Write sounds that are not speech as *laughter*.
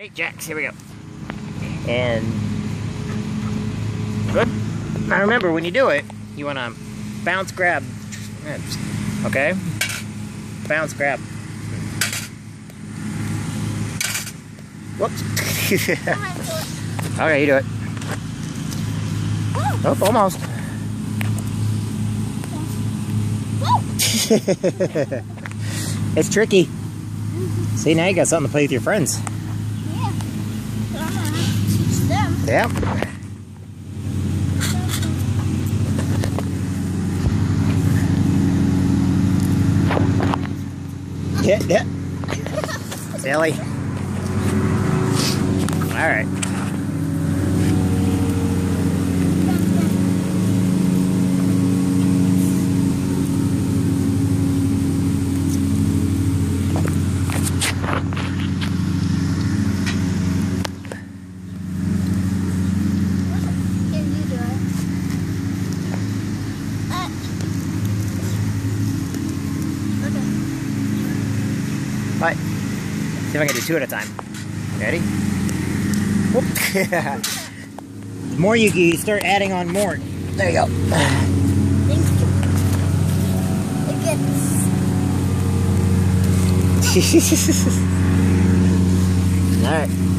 Hey, Jacks, here we go. And good. Now remember, when you do it, you want to bounce, grab. Okay? Bounce, grab. Whoops. *laughs* okay, you do it. Oh, almost. *laughs* it's tricky. See, now you got something to play with your friends. Yeah. Yep. Yeah, yeah. Silly. All right. Right. See if I can do two at a time. Ready? Whoop. *laughs* the more you, you start adding on more. There you go. Thank you. It gets. *laughs* All right.